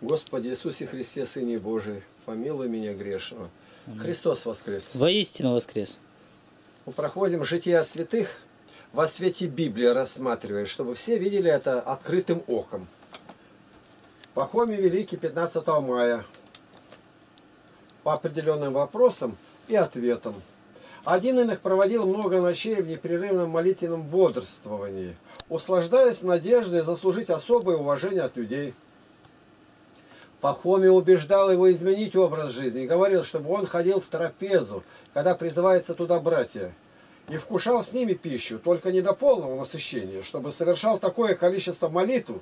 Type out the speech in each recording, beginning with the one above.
Господи Иисусе Христе, Сыне Божий, помилуй меня грешного. Христос воскрес. Воистину воскрес. Мы проходим жития святых во свете Библии рассматривая, чтобы все видели это открытым оком. Пахомий Великий 15 мая по определенным вопросам и ответам. Один из них проводил много ночей в непрерывном молитвенном бодрствовании, услаждаясь надеждой заслужить особое уважение от людей. Пахомий убеждал его изменить образ жизни говорил, чтобы он ходил в трапезу, когда призывается туда братья, и вкушал с ними пищу, только не до полного насыщения, чтобы совершал такое количество молитв,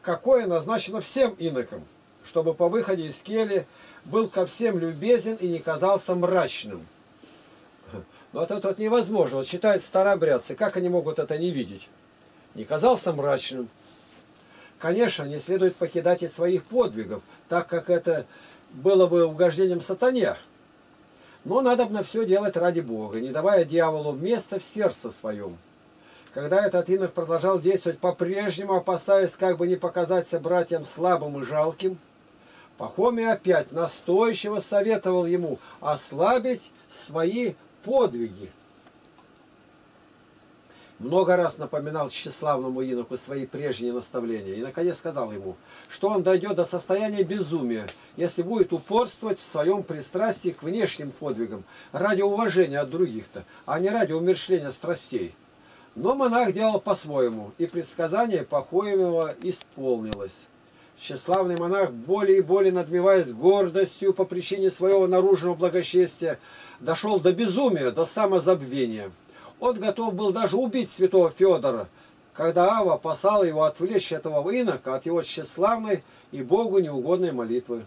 какое назначено всем инокам, чтобы по выходе из кели был ко всем любезен и не казался мрачным. Но это вот невозможно. Вот считают старообрядцы, как они могут это не видеть? Не казался мрачным. Конечно, не следует покидать и своих подвигов, так как это было бы угождением сатане. Но надо на все делать ради Бога, не давая дьяволу места в сердце своем. Когда этот инок продолжал действовать по-прежнему, опасаясь как бы не показаться братьям слабым и жалким, Пахомий опять настойчиво советовал ему ослабить свои подвиги. Много раз напоминал тщеславному иноку свои прежние наставления и, наконец, сказал ему, что он дойдет до состояния безумия, если будет упорствовать в своем пристрастии к внешним подвигам ради уважения от других-то, а не ради умершления страстей. Но монах делал по-своему, и предсказание Пахоева исполнилось. Тщеславный монах, более и более надмеваясь гордостью по причине своего наружного благочестия, дошел до безумия, до самозабвения. Он готов был даже убить святого Федора, когда Ава посал его отвлечь этого инока от его тщеславной и Богу неугодной молитвы.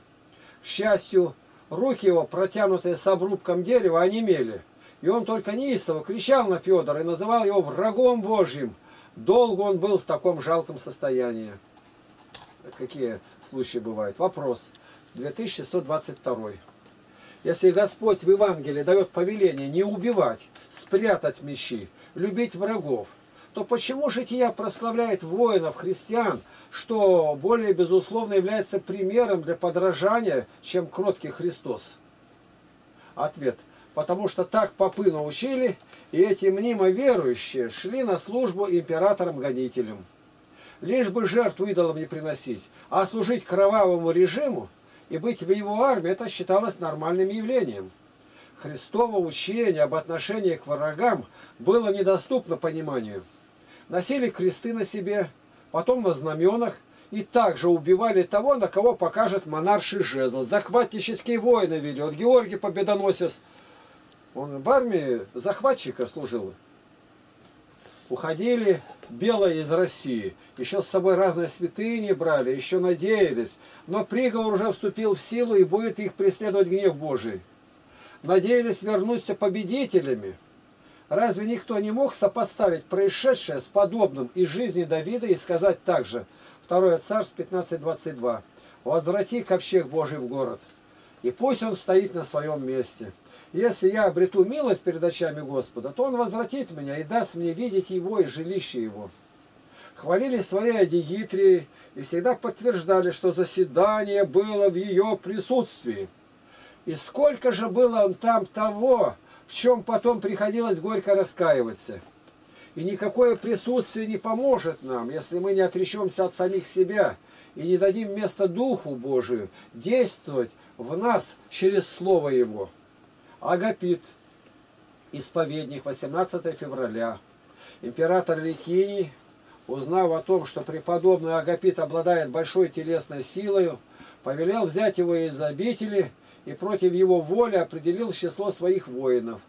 К счастью, руки его, протянутые с обрубком дерева, онемели, и он только неистово кричал на Федора и называл его врагом Божьим. Долго он был в таком жалком состоянии. Какие случаи бывают? Вопрос. 2122. Если Господь в Евангелии дает повеление не убивать, спрятать мечи, любить врагов, то почему жития прославляет воинов, христиан, что более безусловно является примером для подражания, чем кроткий Христос? Ответ. Потому что так попы научили, и эти мнимо верующие шли на службу императорам-гонителям. Лишь бы жертву идолам не приносить, а служить кровавому режиму и быть в его армии, это считалось нормальным явлением. Христово учение об отношении к врагам было недоступно пониманию. Носили кресты на себе, потом на знаменах, и также убивали того, на кого покажет монарший жезл. Захватнические войны. Вот Георгий Победоносец, он в армии захватчика служил. Уходили белые из России. Еще с собой разные святыни брали, еще надеялись. Но приговор уже вступил в силу и будет их преследовать гнев Божий. Надеялись вернуться победителями. Разве никто не мог сопоставить происшедшее с подобным из жизни Давида и сказать также, 2 Царств 15.22, «Возврати ковчег Божий в город, и пусть он стоит на своем месте. Если я обрету милость перед очами Господа, то он возвратит меня и даст мне видеть его и жилище его». Хвалили своей Адигитрией и всегда подтверждали, что заседание было в ее присутствии. И сколько же было там того, в чем потом приходилось горько раскаиваться. И никакое присутствие не поможет нам, если мы не отречемся от самих себя и не дадим место Духу Божию действовать в нас через Слово Его. Агапит, исповедник, 18 февраля. Император Ликиний, узнав о том, что преподобный Агапит обладает большой телесной силой, повелел взять его из обители и против его воли определил число своих воинов.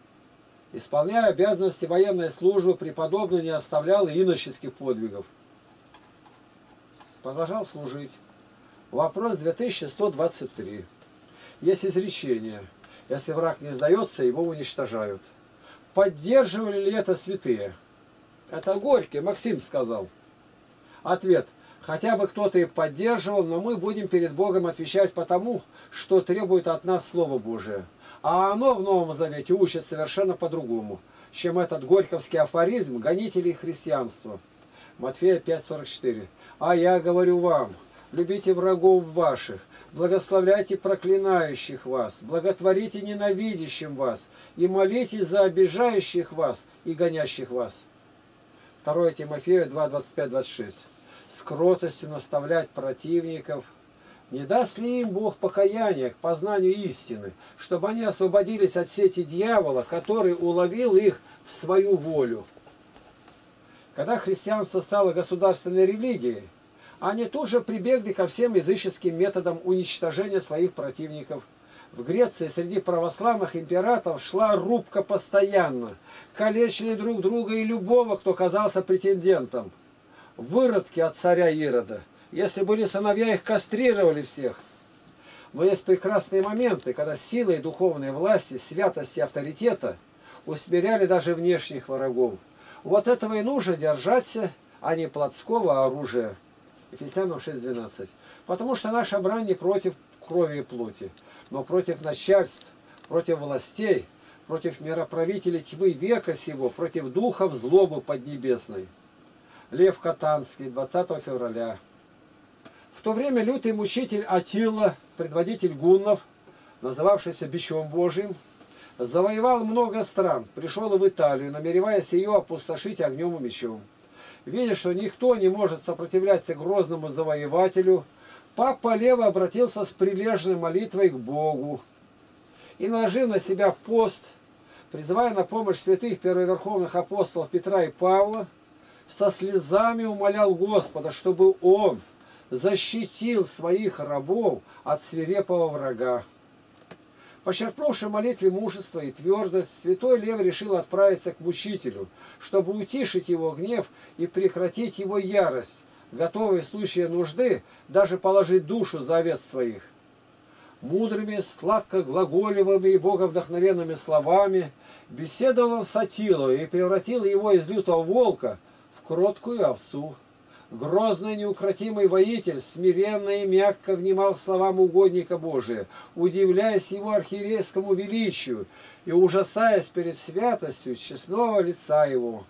Исполняя обязанности военной службы, преподобный не оставлял иноческих подвигов. Продолжал служить. Вопрос 2123. Есть изречение. Если враг не сдается, его уничтожают. Поддерживали ли это святые? Это Горький, Максим сказал. Ответ. Хотя бы кто-то и поддерживал, но мы будем перед Богом отвечать по тому, что требует от нас Слово Божие. А оно в Новом Завете учит совершенно по-другому, чем этот горьковский афоризм гонителей христианства. Матфея 5.44. А я говорю вам, любите врагов ваших, благословляйте проклинающих вас, благотворите ненавидящим вас, и молитесь за обижающих вас и гонящих вас. 2 Тимофея 2, 25-26. С кротостью наставлять противников – не даст ли им Бог покаяния к познанию истины, чтобы они освободились от сети дьявола, который уловил их в свою волю? Когда христианство стало государственной религией, они тут же прибегли ко всем языческим методам уничтожения своих противников. В Греции среди православных императоров шла рубка постоянно. Калечили друг друга и любого, кто казался претендентом. Выродки от царя Ирода – если были сыновья, их кастрировали всех. Но есть прекрасные моменты, когда силой духовной власти, святости авторитета усмиряли даже внешних врагов. Вот этого и нужно держаться, а не плотского оружия. Ефесянам 6.12. Потому что наша брань не против крови и плоти, но против начальств, против властей, против мироправителей тьмы века сего, против духов злобы поднебесной. Лев Катанский, 20 февраля то время лютый мучитель Атила, предводитель гуннов, называвшийся Бичом Божиим, завоевал много стран, пришел в Италию, намереваясь ее опустошить огнем и мечом. Видя, что никто не может сопротивляться грозному завоевателю, папа Лева обратился с прилежной молитвой к Богу и, наложив на себя пост, призывая на помощь святых первоверховных апостолов Петра и Павла, со слезами умолял Господа, чтобы он защитил своих рабов от свирепого врага. Почерпнувши молитве мужество и твердость, святой Лев решил отправиться к мучителю, чтобы утишить его гнев и прекратить его ярость, готовый в случае нужды даже положить душу за овец своих. Мудрыми, сладко-глаголевыми и боговдохновенными словами беседовал он с Атилой и превратил его из лютого волка в кроткую овцу. Грозный неукротимый воитель смиренно и мягко внимал словам угодника Божия, удивляясь его архиерейскому величию и ужасаясь перед святостью честного лица его.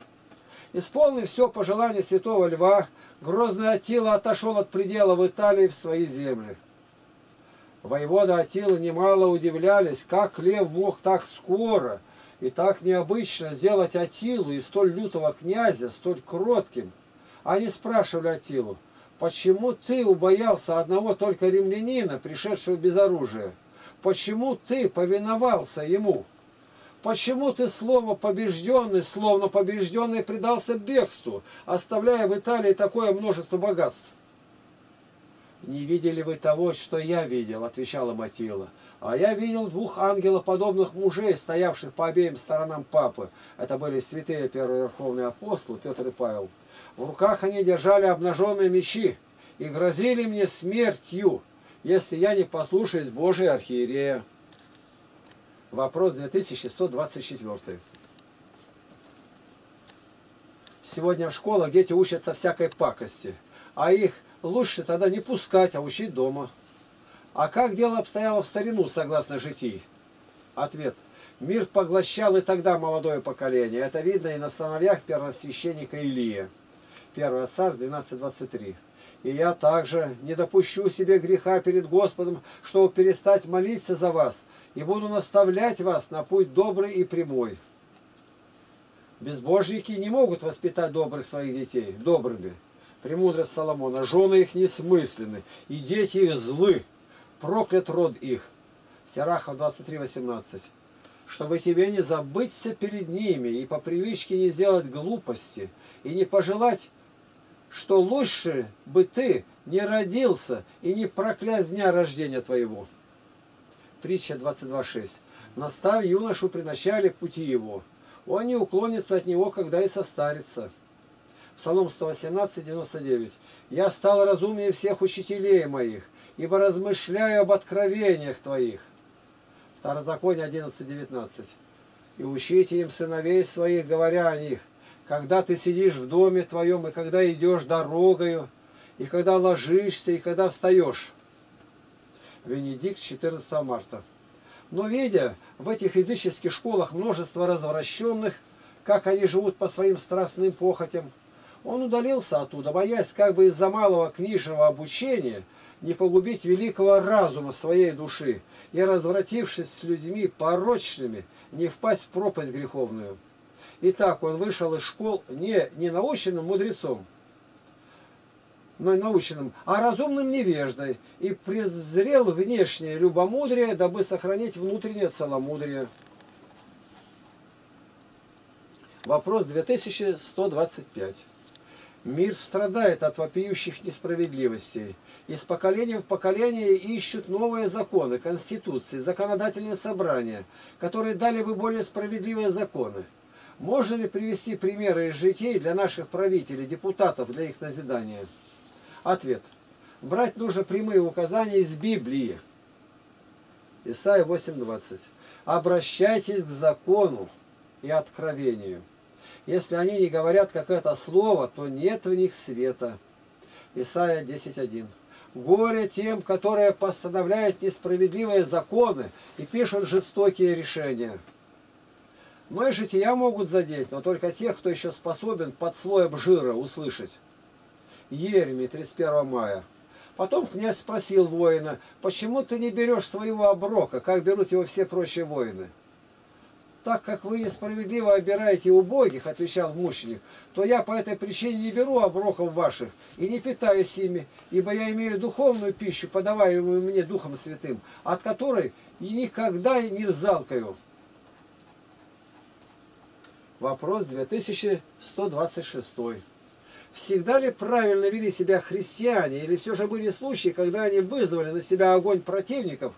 Исполнив все пожелания святого льва, грозный Атила отошел от предела в Италии в свои земли. Воевода Атила немало удивлялись, как лев мог так скоро и так необычно сделать Атилу и столь лютого князя, столь кротким, они спрашивали Атилу, почему ты убоялся одного только римлянина, пришедшего без оружия? Почему ты повиновался ему? Почему ты слово побежденный, словно побежденный, предался бегству, оставляя в Италии такое множество богатств? «Не видели вы того, что я видел?» – отвечала Матила. «А я видел двух ангелоподобных мужей, стоявших по обеим сторонам папы. Это были святые первые верховные апостолы Петр и Павел. В руках они держали обнаженные мечи и грозили мне смертью, если я не послушаюсь Божия архиерея. Вопрос 2124. Сегодня в школах дети учатся всякой пакости, а их лучше тогда не пускать, а учить дома. А как дело обстояло в старину, согласно житий? Ответ. Мир поглощал и тогда молодое поколение. Это видно и на сыновьях первосвященника Илия. 1 Царств 12.23. «И я также не допущу себе греха перед Господом, чтобы перестать молиться за вас, и буду наставлять вас на путь добрый и прямой». Безбожники не могут воспитать добрых своих детей, добрыми. Премудрость Соломона, жены их несмысленны, и дети их злы, проклят род их. Сирахов 23.18 чтобы тебе не забыться перед ними и по привычке не сделать глупости, и не пожелать что лучше бы ты не родился и не проклясть дня рождения твоего. Притча 22.6. Настав юношу при начале пути его. Он не уклонится от него, когда и состарится. Псалом 118.99. Я стал разумнее всех учителей моих, ибо размышляю об откровениях твоих. Второзаконие 11.19. И учите им сыновей своих, говоря о них – когда ты сидишь в доме твоем, и когда идешь дорогою, и когда ложишься, и когда встаешь. Венедикт, 14 марта. Но видя в этих языческих школах множество развращенных, как они живут по своим страстным похотям, Он удалился оттуда, боясь как бы из-за малого книжного обучения не погубить великого разума своей души и, развратившись с людьми порочными, не впасть в пропасть греховную. Итак, он вышел из школ не, не наученным мудрецом, но наученным, а разумным невеждой, и презрел внешнее любомудрие, дабы сохранить внутреннее целомудрие. Вопрос 2125. Мир страдает от вопиющих несправедливостей. Из поколения в поколение ищут новые законы, конституции, законодательные собрания, которые дали бы более справедливые законы. Можно ли привести примеры из житий для наших правителей, депутатов, для их назидания? Ответ. Брать нужно прямые указания из Библии. Исайя 8.20. Обращайтесь к закону и откровению. Если они не говорят как это слово, то нет в них света. Исайя 10.1. Горе тем, которые постановляют несправедливые законы и пишут жестокие решения. Мои жития могут задеть, но только тех, кто еще способен под слоем жира услышать. Еремии 31 мая. Потом князь спросил воина, почему ты не берешь своего оброка, как берут его все прочие воины? Так как вы несправедливо обираете убогих, отвечал мученик, то я по этой причине не беру оброков ваших и не питаюсь ими, ибо я имею духовную пищу, подаваемую мне Духом Святым, от которой и никогда не залкаю. Вопрос 2126 всегда ли правильно вели себя христиане, или все же были случаи, когда они вызвали на себя огонь противников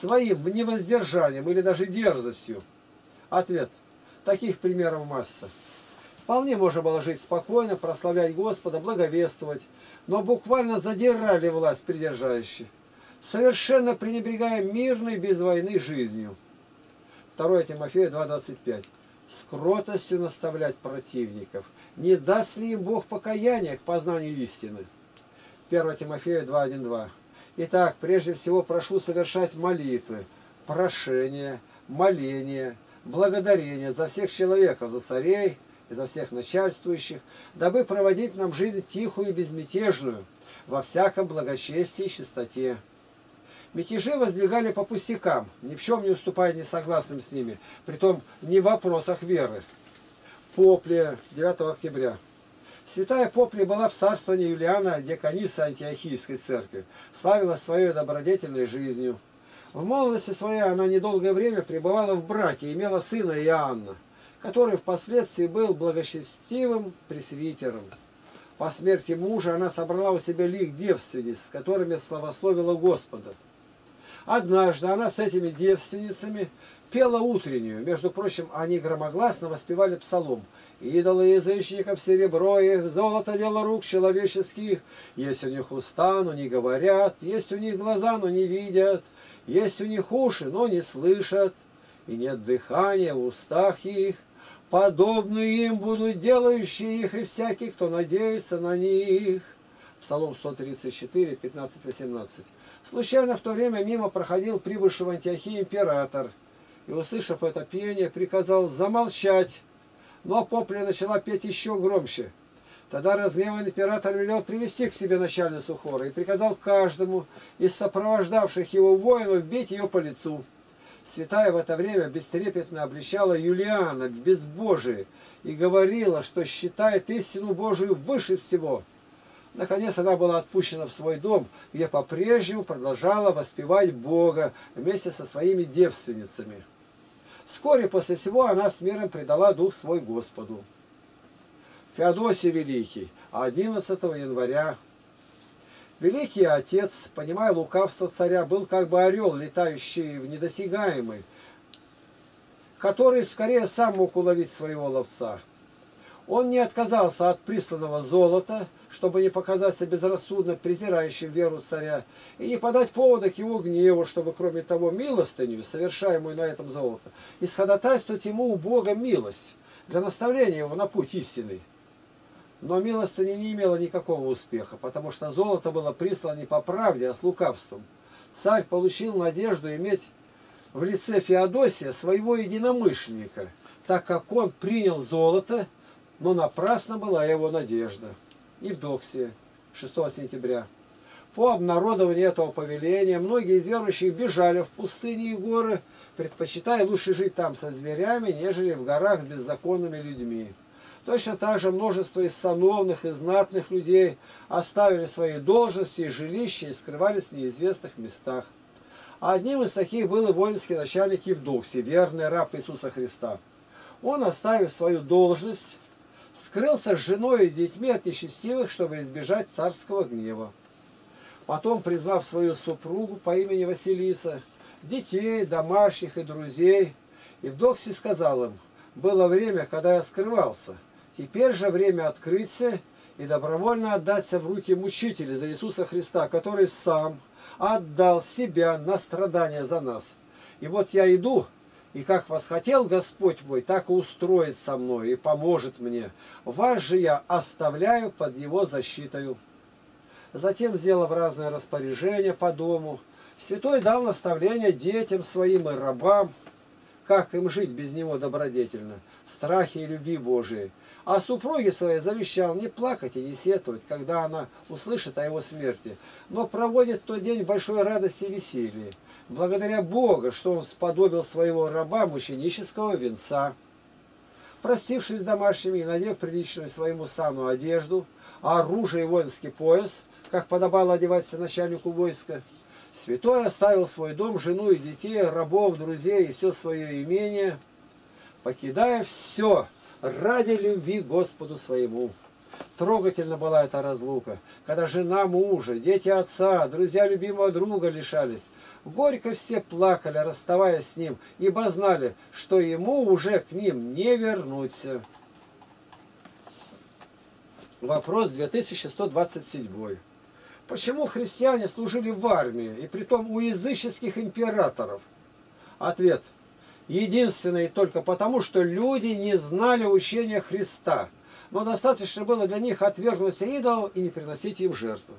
своим невоздержанием или даже дерзостью? Ответ. Таких примеров масса. Вполне можно было жить спокойно, прославлять Господа, благовествовать, но буквально задирали власть придержащих, совершенно пренебрегая мирной без войны жизнью. 2 Тимофея 2.25 с кротостью наставлять противников. Не даст ли им Бог покаяния к познанию истины? 1 Тимофея 2.1.2 Итак, прежде всего прошу совершать молитвы, прошения, моления, благодарения за всех человеков, за царей и за всех начальствующих, дабы проводить нам жизнь тихую и безмятежную, во всяком благочестии и чистоте. Мятежи воздвигали по пустякам, ни в чем не уступая несогласным с ними, притом не в вопросах веры. Поплия, 9 октября. Святая Поплия была в царствовании Юлиана, деканисы Антиохийской церкви, славилась своей добродетельной жизнью. В молодости своей она недолгое время пребывала в браке, имела сына Иоанна, который впоследствии был благочестивым пресвитером. По смерти мужа она собрала у себя лик девственниц, с которыми славословила Господа. Однажды она с этими девственницами пела утреннюю. Между прочим, они громогласно воспевали псалом. «Идолы язычников серебро их, золото дело рук человеческих. Есть у них уста, но не говорят, есть у них глаза, но не видят, есть у них уши, но не слышат, и нет дыхания в устах их. Подобные им будут делающие их и всякий, кто надеется на них». Псалом 134, 15-18. Случайно в то время мимо проходил прибывший в Антиохии император, и, услышав это пение, приказал замолчать, но Попля начала петь еще громче. Тогда разгневанный император велел привести к себе начальницу хора и приказал каждому из сопровождавших его воинов бить ее по лицу. Святая в это время бестрепетно обличала Юлиана в безбожии и говорила, что считает истину Божию выше всего – Наконец она была отпущена в свой дом, где по-прежнему продолжала воспевать Бога вместе со своими девственницами. Вскоре после всего она с миром предала дух свой Господу. Феодосий Великий, 11 января. Великий Отец, понимая лукавство царя, был как бы орел, летающий в недосягаемый, который скорее сам мог уловить своего ловца. Он не отказался от присланного золота, чтобы не показаться безрассудно презирающим веру царя, и не подать повода к его гневу, чтобы, кроме того, милостыню, совершаемую на этом золото, исходотайствовать ему у Бога милость для наставления его на путь истинный. Но милостыня не имела никакого успеха, потому что золото было прислано не по правде, а с лукавством. Царь получил надежду иметь в лице Феодосия своего единомышленника, так как он принял золото, но напрасно была его надежда. Евдоксия, 6 сентября. По обнародованию этого повеления многие из верующих бежали в пустыни и горы, предпочитая лучше жить там со зверями, нежели в горах с беззаконными людьми. Точно так же множество из сановных и знатных людей оставили свои должности и жилища и скрывались в неизвестных местах. А одним из таких был и воинский начальник Евдоксий, верный раб Иисуса Христа. Он, оставив свою должность, скрылся с женой и детьми от нечестивых, чтобы избежать царского гнева. Потом, призвав свою супругу по имени Василиса, детей, домашних и друзей, Евдоксий сказал им, было время, когда я скрывался, теперь же время открыться и добровольно отдаться в руки мучителя за Иисуса Христа, который сам отдал себя на страдания за нас. И вот я иду, и как восхотел Господь мой, так и устроит со мной и поможет мне. Вас же я оставляю под его защитою. Затем, сделав разные распоряжения по дому, святой дал наставление детям своим и рабам, как им жить без него добродетельно, в страхе и любви Божией. А супруге своей завещал не плакать и не сетовать, когда она услышит о его смерти, но проводит тот день большой радости и веселье, благодаря Бога, что он сподобил своего раба мученического венца. Простившись с домашними и надев приличную своему сану одежду, а оружие и воинский пояс, как подобало одеваться начальнику войска, святой оставил свой дом, жену и детей, рабов, друзей и все свое имение, покидая все, ради любви Господу своему. Трогательно была эта разлука, когда жена мужа, дети отца, друзья любимого друга лишались. Горько все плакали, расставаясь с ним, ибо знали, что ему уже к ним не вернуться. Вопрос 2127. Почему христиане служили в армии, и притом у языческих императоров? Ответ – единственное только потому, что люди не знали учения Христа, но достаточно было для них отвергнуть идолов и не приносить им жертву.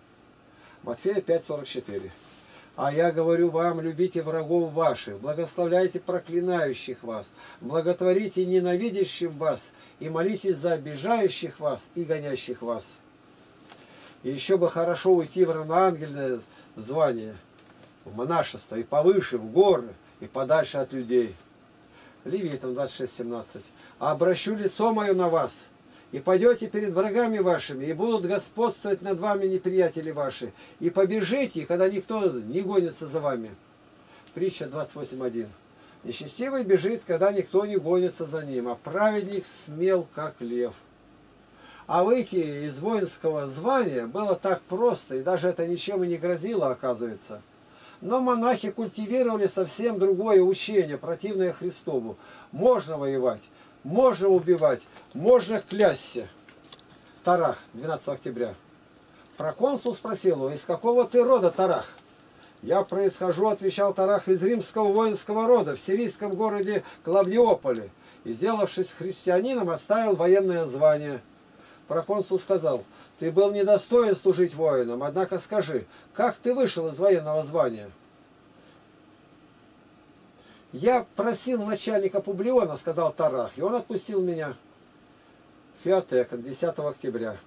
Матфея 5,44 а я говорю вам, любите врагов ваших, благословляйте проклинающих вас, благотворите ненавидящим вас и молитесь за обижающих вас и гонящих вас. И еще бы хорошо уйти в равноангельное звание, в монашество, и повыше, в горы, и подальше от людей. Левитам 26.17. «А обращу лицо мое на вас, и пойдете перед врагами вашими, и будут господствовать над вами неприятели ваши, и побежите, когда никто не гонится за вами». Притча 28.1. Нечестивый бежит, когда никто не гонится за ним, а праведник смел, как лев. А выйти из воинского звания было так просто, и даже это ничем и не грозило, оказывается. Но монахи культивировали совсем другое учение, противное Христову. Можно воевать, можно убивать, можно клясться. Тарах, 12 октября. Проконсул спросил его, из какого ты рода, Тарах? Я происхожу, отвечал Тарах, из римского воинского рода в сирийском городе Клавдиополе. И, сделавшись христианином, оставил военное звание. Проконсул сказал, ты был недостоин служить воином, однако скажи, как ты вышел из военного звания? Я просил начальника Публиона, сказал Тарах, и он отпустил меня. Фиатека, 10 октября.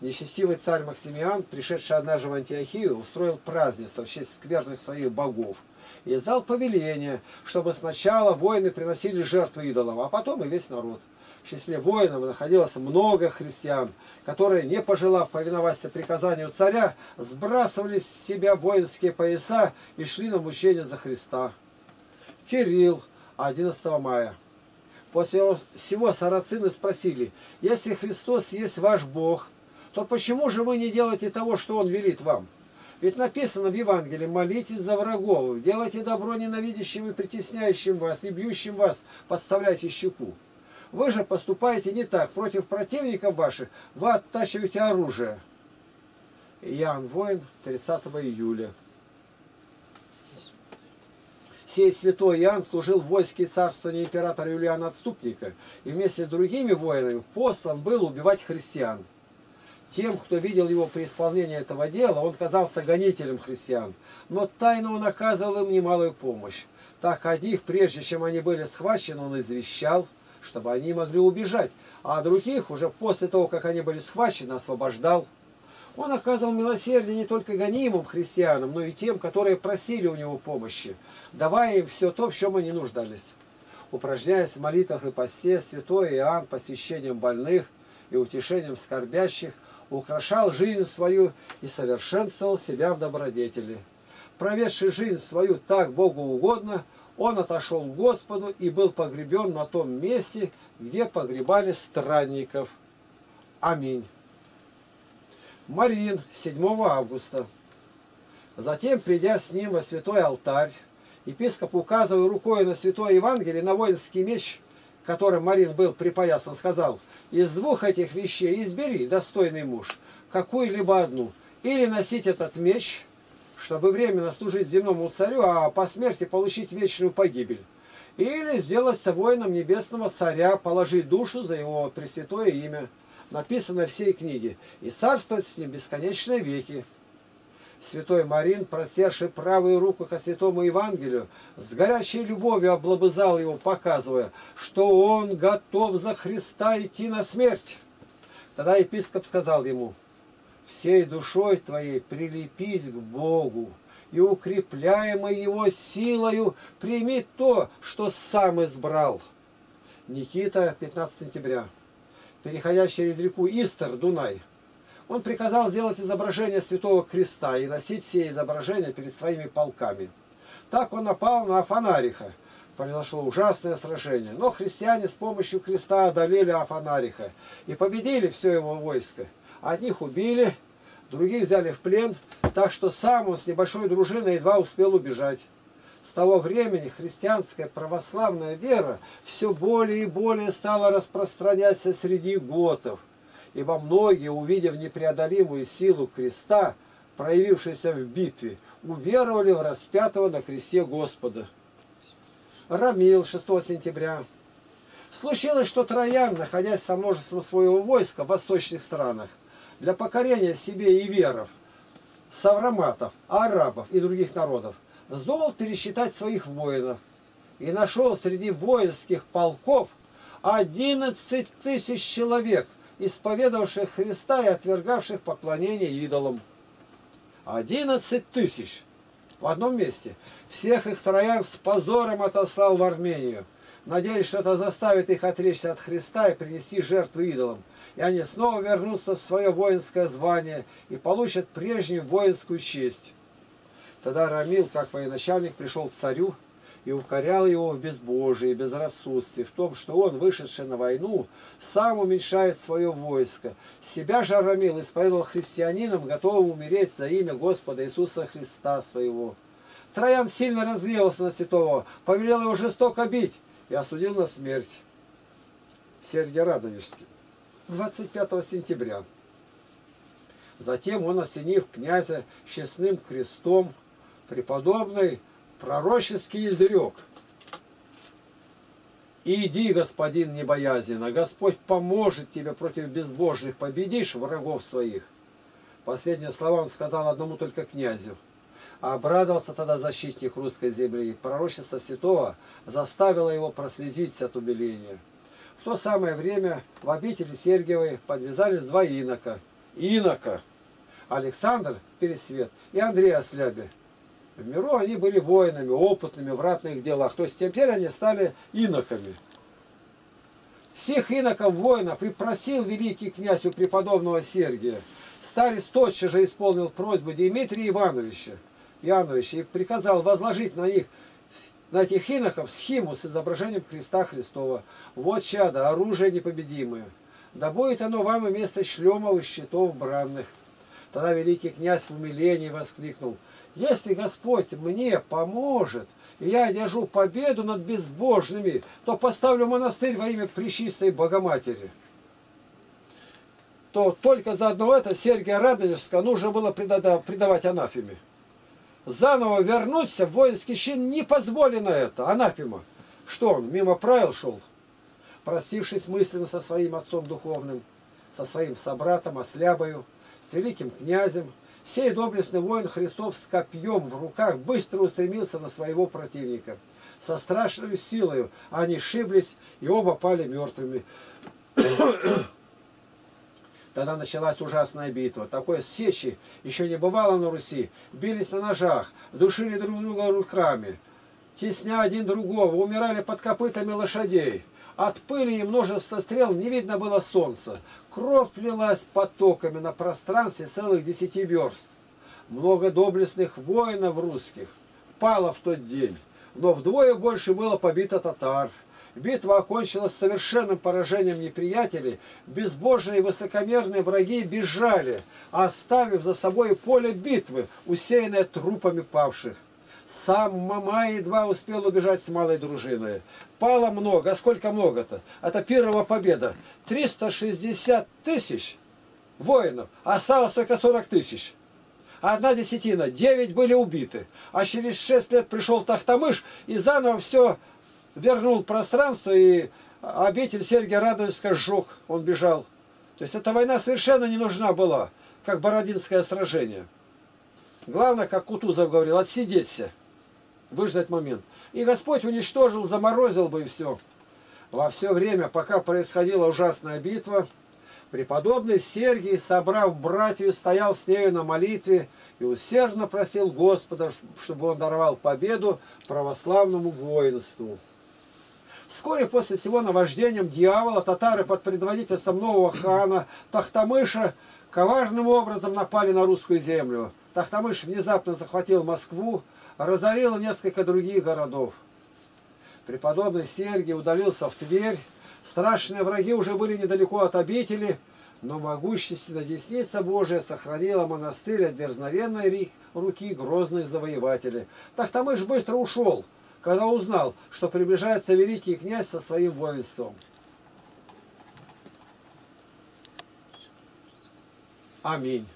Нечестивый царь Максимиан, пришедший однажды в Антиохию, устроил празднество в честь скверных своих богов и издал повеление, чтобы сначала воины приносили жертвы идолам, а потом и весь народ в числе воинов находилось много христиан, которые, не пожелав повиноваться приказанию царя, сбрасывали с себя воинские пояса и шли на мучение за Христа. Кирилл, 11 мая. После всего сарацины спросили, если Христос есть ваш Бог, то почему же вы не делаете того, что Он велит вам? Ведь написано в Евангелии, молитесь за врагов, делайте добро ненавидящим и притесняющим вас, и бьющим вас, подставляйте щеку. Вы же поступаете не так. Против противников ваших вы оттачиваете оружие. Иоанн Воин, 30 июля. Сей святой Иоанн служил в войске царствования императора Юлиана Отступника и вместе с другими воинами послан был убивать христиан. Тем, кто видел его при исполнении этого дела, он казался гонителем христиан, но тайно он оказывал им немалую помощь. Так одних, прежде чем они были схвачены, он извещал, чтобы они могли убежать, а других уже после того, как они были схвачены, освобождал. Он оказывал милосердие не только гонимым христианам, но и тем, которые просили у него помощи, давая им все то, в чем они нуждались. Упражняясь в молитвах и посте, святой Иоанн посещением больных и утешением скорбящих украшал жизнь свою и совершенствовал себя в добродетели. Проведший жизнь свою так Богу угодно, он отошел к Господу и был погребен на том месте, где погребали странников. Аминь. Марин, 7 августа. Затем, придя с ним во святой алтарь, епископ, указывая рукой на святое Евангелие, на воинский меч, которым Марин был припоясан, сказал, «Из двух этих вещей избери, достойный муж, какую-либо одну, или носить этот меч, чтобы временно служить земному царю, а по смерти получить вечную погибель, или сделаться воином небесного царя, положить душу за его пресвятое имя» написано всей книге, и царствовать с ним бесконечные веки. Святой Марин, простерший правую руку ко святому Евангелию, с горячей любовью облобызал его, показывая, что он готов за Христа идти на смерть. Тогда епископ сказал ему, «Всей душой твоей прилепись к Богу, и, укрепляемой его силою, прими то, что сам избрал». Никита, 15 сентября переходя через реку Истер, Дунай, он приказал сделать изображение Святого Креста и носить все изображения перед своими полками. Так он напал на Афанариха. Произошло ужасное сражение. Но христиане с помощью креста одолели Афанариха и победили все его войско. Одних убили, других взяли в плен, так что сам он с небольшой дружиной едва успел убежать. С того времени христианская православная вера все более и более стала распространяться среди готов, ибо многие, увидев непреодолимую силу креста, проявившейся в битве, уверовали в распятого на кресте Господа. Рамил, 6 сентября. Случилось, что Троян, находясь со множеством своего войска в восточных странах, для покорения себе и веров, савраматов, арабов и других народов, вздумал пересчитать своих воинов и нашел среди воинских полков 11 тысяч человек, исповедовавших Христа и отвергавших поклонение идолам. 11 тысяч в одном месте. Всех их троян с позором отослал в Армению, надеясь, что это заставит их отречься от Христа и принести жертву идолам. И они снова вернутся в свое воинское звание и получат прежнюю воинскую честь. Тогда Рамил, как военачальник, пришел к царю и укорял его в безбожии, безрассудстве, в том, что он, вышедший на войну, сам уменьшает свое войско. Себя же Рамил исповедовал христианином, готовым умереть за имя Господа Иисуса Христа своего. Троян сильно разгневался на святого, повелел его жестоко бить и осудил на смерть. Сергий Радонежский. 25 сентября. Затем он, осенив князя честным крестом, преподобный пророческий изрек. Иди, господин небоязенно, Господь поможет тебе против безбожных, победишь врагов своих. Последние слова он сказал одному только князю. А обрадовался тогда защитник русской земли. Пророчество святого заставило его прослезиться от умиления. В то самое время в обители Сергиевой подвязались два инока. Инока! Александр Пересвет и Андрей Ослябе. В миру они были воинами, опытными в ратных делах. То есть теперь они стали иноками. Всех иноков воинов и просил великий князь у преподобного Сергия. Старец тотчас же исполнил просьбу Дмитрия Ивановича, Ивановича и приказал возложить на них на этих иноков схему с изображением креста Христова. Вот чада, оружие непобедимое. Да будет оно вам вместо шлемов и щитов бранных. Тогда великий князь в умилении воскликнул – если Господь мне поможет, и я одержу победу над безбожными, то поставлю монастырь во имя Пречистой Богоматери. То только за одного это Сергия Радонежского нужно было предавать анафеме. Заново вернуться в воинский чин не позволено это, анафема. Что он, мимо правил шел? Простившись мысленно со своим отцом духовным, со своим собратом Ослябою, с великим князем, Сей доблестный воин Христов с копьем в руках быстро устремился на своего противника. со страшной силой. Они шиблись и оба пали мертвыми. Тогда началась ужасная битва. Такой сечи еще не бывало на Руси. Бились на ножах, душили друг друга руками, тесня один другого, умирали под копытами лошадей. От пыли и множества стрел не видно было солнца. Кровь лилась потоками на пространстве целых десяти верст. Много доблестных воинов русских пало в тот день, но вдвое больше было побито татар. Битва окончилась совершенным поражением неприятелей. Безбожные и высокомерные враги бежали, оставив за собой поле битвы, усеянное трупами павших. Сам Мамай едва успел убежать с малой дружиной. Пало много. А сколько много-то? Это первая победа. 360 тысяч воинов. Осталось только 40 тысяч. Одна десятина. Девять были убиты. А через шесть лет пришел Тахтамыш и заново все вернул пространство и обитель Сергия Радонежска сжег. Он бежал. То есть эта война совершенно не нужна была, как Бородинское сражение. Главное, как Кутузов говорил, отсидеться, выждать момент. И Господь уничтожил, заморозил бы и все. Во все время, пока происходила ужасная битва, преподобный Сергий, собрав братью, стоял с нею на молитве и усердно просил Господа, чтобы он даровал победу православному воинству. Вскоре после всего наваждением дьявола татары под предводительством нового хана Тахтамыша коварным образом напали на русскую землю. Тахтамыш внезапно захватил Москву, разорил несколько других городов. Преподобный Сергий удалился в Тверь. Страшные враги уже были недалеко от обители, но могущественная десница Божия сохранила монастырь от дерзновенной руки грозных завоевателей. Тахтамыш быстро ушел, когда узнал, что приближается великий князь со своим воинством. Аминь.